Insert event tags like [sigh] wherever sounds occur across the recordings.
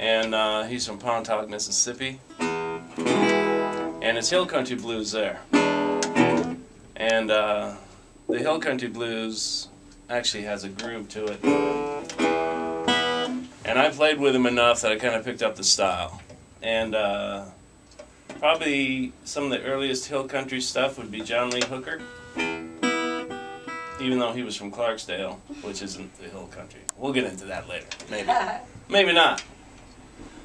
and uh, he's from Pontotoc, Mississippi, and it's hill country blues there. And uh, the hill country blues actually has a groove to it, and I played with him enough that I kind of picked up the style. And uh, probably some of the earliest hill country stuff would be John Lee Hooker even though he was from Clarksdale, which isn't the hill country. We'll get into that later. Maybe. [laughs] Maybe not.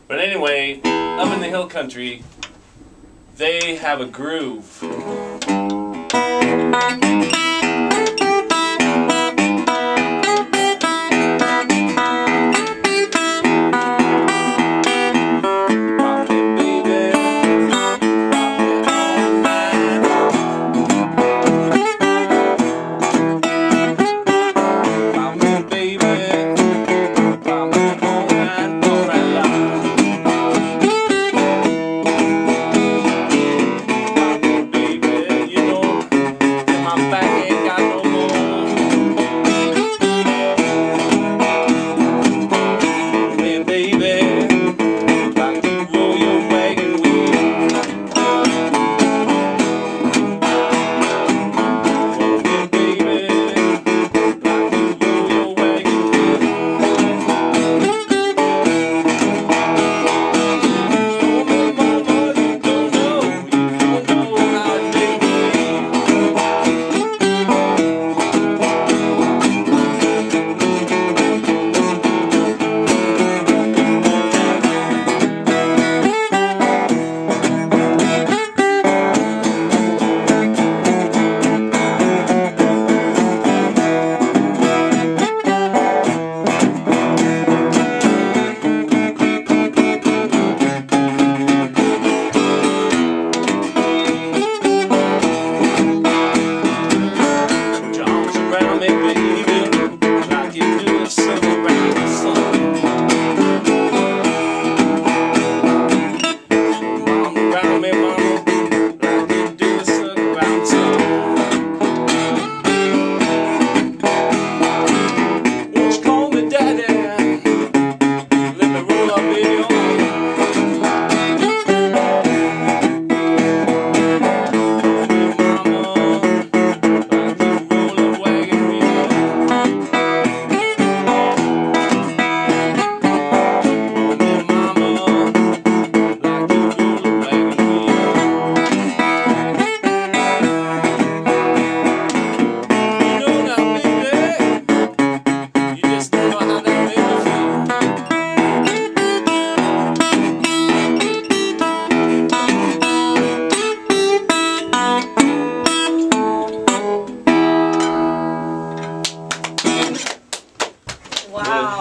But anyway, up in the hill country, they have a groove.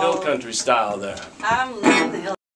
Hill country style there. I'm loving the hill